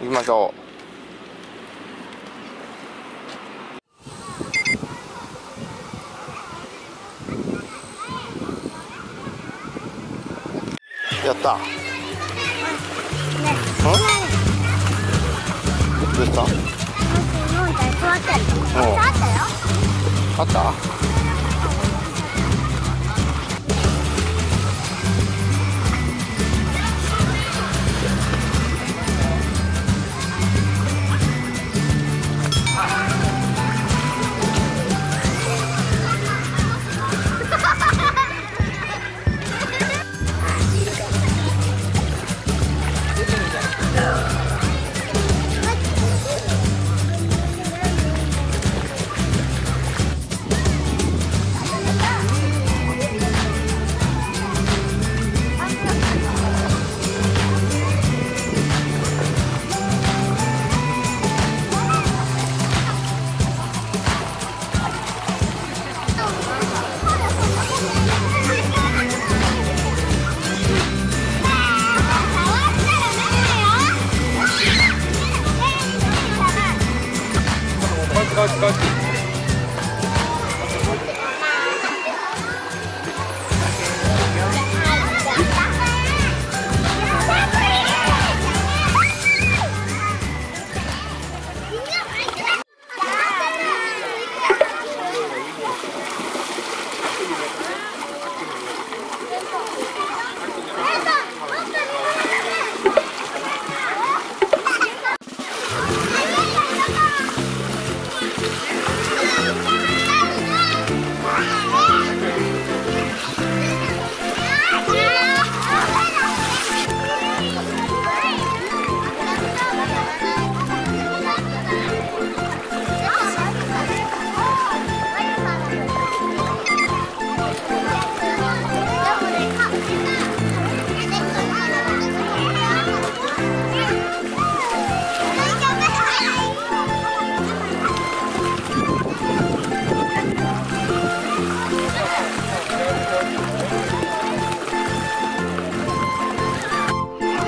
行きましょう。やった。どうした？あったこっちこっ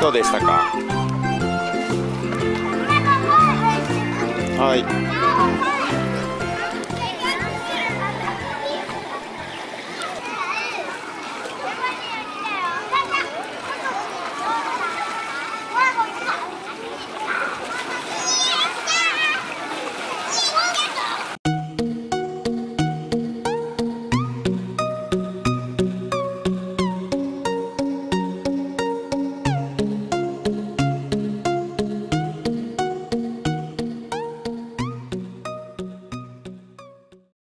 どうでしたか？はい。